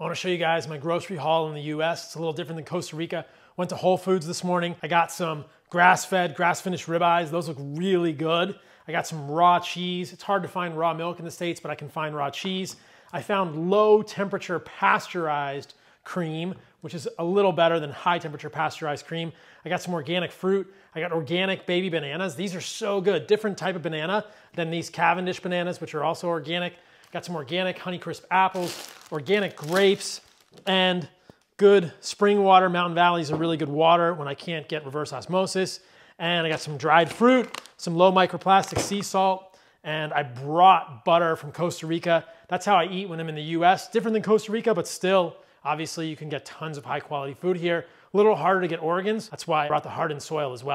I wanna show you guys my grocery haul in the US. It's a little different than Costa Rica. Went to Whole Foods this morning. I got some grass-fed, grass-finished ribeyes. Those look really good. I got some raw cheese. It's hard to find raw milk in the States, but I can find raw cheese. I found low temperature pasteurized cream, which is a little better than high temperature pasteurized cream. I got some organic fruit. I got organic baby bananas. These are so good. Different type of banana than these Cavendish bananas, which are also organic. Got some organic Honeycrisp apples, organic grapes, and good spring water. Mountain Valley is a really good water when I can't get reverse osmosis. And I got some dried fruit, some low microplastic sea salt, and I brought butter from Costa Rica. That's how I eat when I'm in the US. Different than Costa Rica, but still Obviously, you can get tons of high quality food here. A little harder to get organs. That's why I brought the Heart & Soil as well.